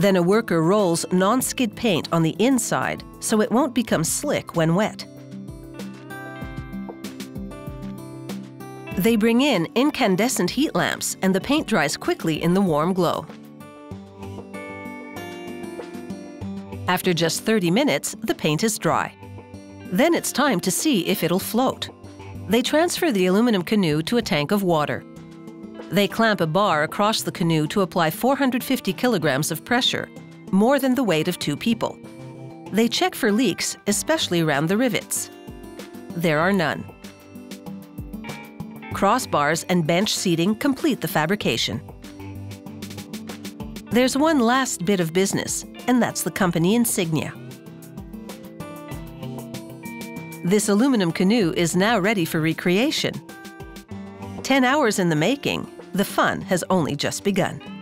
Then a worker rolls non-skid paint on the inside so it won't become slick when wet. They bring in incandescent heat lamps and the paint dries quickly in the warm glow. After just 30 minutes, the paint is dry. Then it's time to see if it'll float. They transfer the aluminum canoe to a tank of water. They clamp a bar across the canoe to apply 450 kilograms of pressure, more than the weight of two people. They check for leaks, especially around the rivets. There are none. Crossbars and bench seating complete the fabrication. There's one last bit of business, and that's the company insignia. This aluminum canoe is now ready for recreation. 10 hours in the making, the fun has only just begun.